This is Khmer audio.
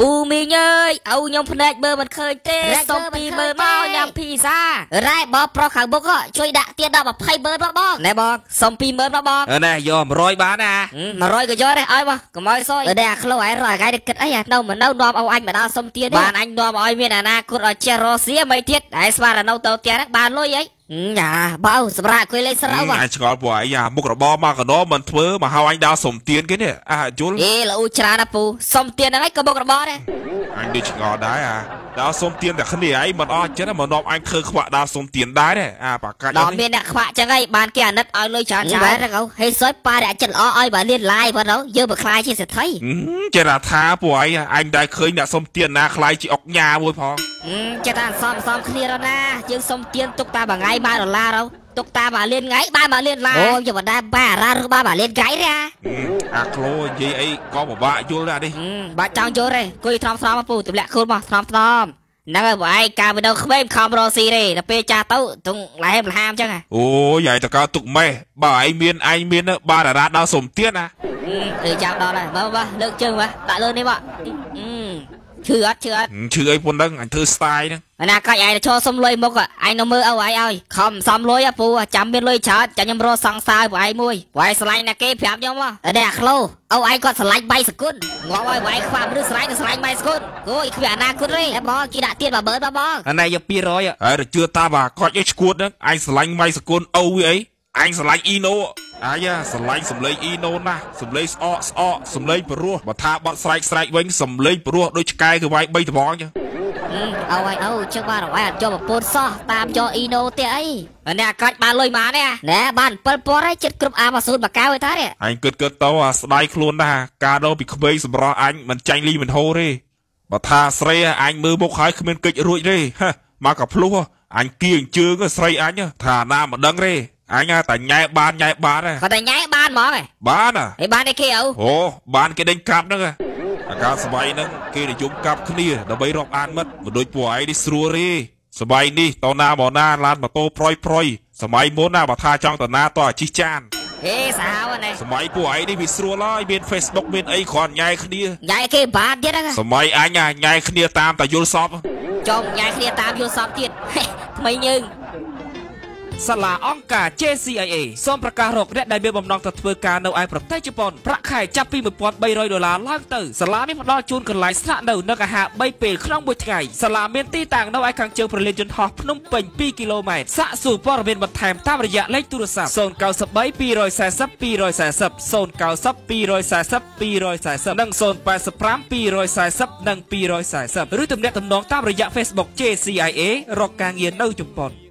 ពូមីងអើយឪខ្ញុំភ្នែកមើលមិនឃើញទេសុំពីមើលមកញ៉ាំភីហ្សារ៉ែបងប្រុសខាងមុខជួយដាក់ទៀតដល់20ម៉ឺនមកបងណែបងសុំ2ម៉ឺនមកបងអឺណែយក100បានណា100ក៏យកដែរឲ្យបងកុំឲ្យសយតែអាក្លោឯងរកថ្ងៃនេះគិតអីអានៅមិននៅនាំឲ្យអញមកដល់សុំទៀតបានអញនាំឲ្យមានអនាគតឲ្យចេះរស់ស៊ីមិនទៀតតែស្មាននៅទៅផ្ទះហ្នឹងបានលុយអីយ៉ាបើសម្រាប់អង្គុយលេងស្រោបងអញឆ្ងល់ពួកឯងអាមុខរបរមកកណោមិនធ្វើមកហៅអញដល់សុំទៀនគេនេះអាយល់អេលូច្រើនណាពូសុំទៀតហ្នឹងឯងក៏មុខរបរដែរ អញដូចឆ្ងល់ដែរអាដល់សុំទៀនតែគ្នាឯងមិនអស់ចិត្តមកនាំអញខើខ្វាក់ដល់សុំទៀនដែរទេអាបាកាច់ដល់មានអ្នកខ្វាក់ចឹងឯងបានគេអាណិតឲ្យលុយច្រើនច្រើនហ្នឹងហេសុយប៉ារៈចិត្តល្អឲ្យបើលៀនឡាយបងយើងមកខ្លាយជាសេដ្ឋីចេះថាពួកឯងអញដែរឃើញអ្នកសុំទៀនណាខ្លាយជាអុកញ៉ាមួយផងចិត្តថាសំសំគ្នារណាយើងសុំទៀនទុកតាមួយថ្ងៃ1ដុល្លារទៅ ទុកតាមួយលានថ្ងៃបានមួយលានឡាអូយកបណ្ដាបារ៉ាឬបានមួយលានថ្ងៃទេអាអាក្លោនិយាយអីក៏ពិបាកយល់ដែរនេះបាច់ចង់យល់ទេគួយថ្នមថ្នមពូទម្លាក់ខ្លួនមកថ្នមថ្នមហ្នឹងហើយបងឯងកាលពីនៅក្មេងខំរកស៊ីទេដល់ពេលចាស់ទៅទងលះលហាមចឹងហ៎អូយឯងតកទុកម៉េះបើឯងមានឯងមានបារ៉ាដល់សុំទៀនណាអឺចាំដល់ហើយបើបើលើកជើងបើដាក់លើនេះបើ ឈឺអត់ឈឺអត់ឈឺអីប៉ុណ្ណឹងអញធ្វើ style ហ្នឹងអាណាកាច់ឯងឈរសុំលុយមុខឯងនៅមើលឪឯងឲ្យខំសំលុយពូចាំមានលុយច្រើនចាំខ្ញុំរកសង្សារពួកឯងមួយពួកឯងស្រឡាញ់ណាគេប្រាប់ខ្ញុំតែអាក្លោឪឯងគាត់ស្រឡាញ់3សគុណងល់ឲ្យពួកឯងខ្វះមនុស្សស្រឡាញ់ទៅស្រឡាញ់3សគុណអូយគ្មានអនាគតទេបងគេដាក់ទៀត10000បងបងអានេះយក200ហើយជឿតាបាគាត់អីឈួតហ្នឹងអញស្រឡាញ់ម៉ៃសគុណអូវាអីអញស្រឡាញ់អ៊ីណូ អាយ៉ាស្រឡាញ់សំឡេងអ៊ីណូណាស់សំឡេងស្អកស្អកសំឡេងព្រោះបើថាបត់ស្រែកស្រែកវិញសំឡេងព្រោះដូចឆ្កែគឺវាយ3ដបងចឹងអើឲ្យអូជឹងបានអើអត់យកប្រពន្ធសោះតាមយកអ៊ីណូទេអីអ្នកកាច់បានលុយមកនេះណែបាន7000ហើយចិត្តគ្រប់អាម៉ាស៊ូនបកៅឯតានេះអញគិតគិតទៅអាស្ដាយខ្លួនណាស់ការដោពីក្មេងសម្រស់អញមិនចាញ់លីមិនហូរទេបើថាស្រីអញមើលមុខហើយគ្មានកិច្ចរួចទេហ៎មកកាភ្លោះអញគៀងជើងស្រីអញថាណាមិនដឹងទេ អញតែញ៉ែបានញ៉ែបានគាត់តែញ៉ែបានហ្មងបានហេបានទេគេអូអូបានគេដេញកាប់ហ្នឹងអាការសបៃហ្នឹងគេនិយមកាប់គ្នាដើម្បីរាប់អានមិត្តមិនដូចពួកឯងនេះស្រួលទេសបៃនេះតណាមកណាឡានម៉ូតូប្រយប្រយសម័យមុនណាបើថាចង់តណាតអាជីចានហេសាហាវណាសម័យពួកឯងនេះវាស្រួលហើយមាន Facebook មានអីគ្រាន់ញ៉ែគ្នាញ៉ែគេបានទៀតហ្នឹងសម័យអញញ៉ែគ្នាតាមតែយល់សពចុំញ៉ែគ្នាតាមយល់សពទៀតថ្មីយើង សាលាអង្គការ JCIA សូមប្រកាសរកអ្នកដែលមានបំណងទៅធ្វើការនៅឯប្រទេសជប៉ុនប្រាក់ខែចាប់ពី1300ដុល្លារឡើងទៅសាលានេះផ្ដល់ជូនកន្លែងស្នាក់នៅនិងអាហារ3ពេលក្នុងមួយថ្ងៃសាលាមានទីតាំងនៅឯខាងជើងប្រលានយន្តហោះភ្នំពេញ2គីឡូម៉ែត្រសាកសួរព័ត៌មានបន្ថែមតាមរយៈលេខទូរស័ព្ទ093 240 240 090 240 240និង085 240និង240ឬទំនាក់ទំនងតាមរយៈ Facebook JCIA រកការងារនៅជប៉ុន